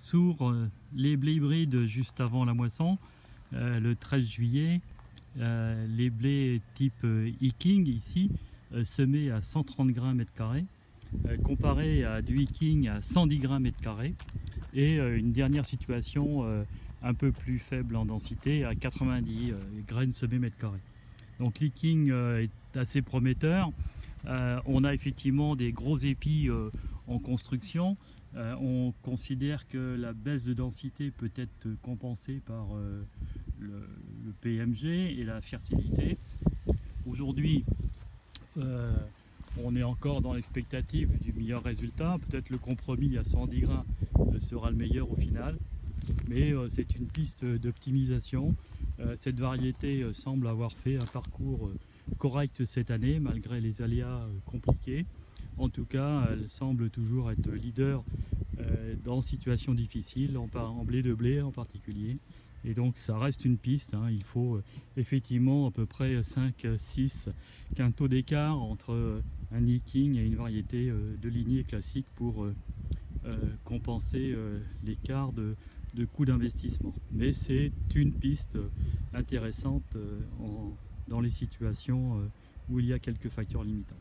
sur les blés hybrides juste avant la moisson, le 13 juillet. les blés type E-King ici, semés à 130 grammes mètre carré, comparé à du E-King à 110 grammes mètre carré. Et une dernière situation un peu plus faible en densité à 90 graines semées mètre carré. Donc leaking euh, est assez prometteur. Euh, on a effectivement des gros épis euh, en construction. on considère que la baisse de densité peut être compensée par le, PMG et la fertilité. Aujourd'hui, on est encore dans l'expectative du meilleur résultat. Peut-être le compromis à 110 grains sera le meilleur au final. Mais c'est une piste d'optimisation. Euh, cette variété euh, semble avoir fait un parcours euh, correct cette année malgré les aléas compliqués. En tout cas, elle semble toujours être leader dans situations difficiles, en, blé de blé en particulier. Et donc ça reste une piste, hein. il faut effectivement à peu près 5-6 quintaux d'écart entre un nicking et une variété de lignée classique pour compenser l'écart de, coût d'investissement. Mais c'est une piste intéressante euh, dans les situations euh, où il y a quelques facteurs limitants.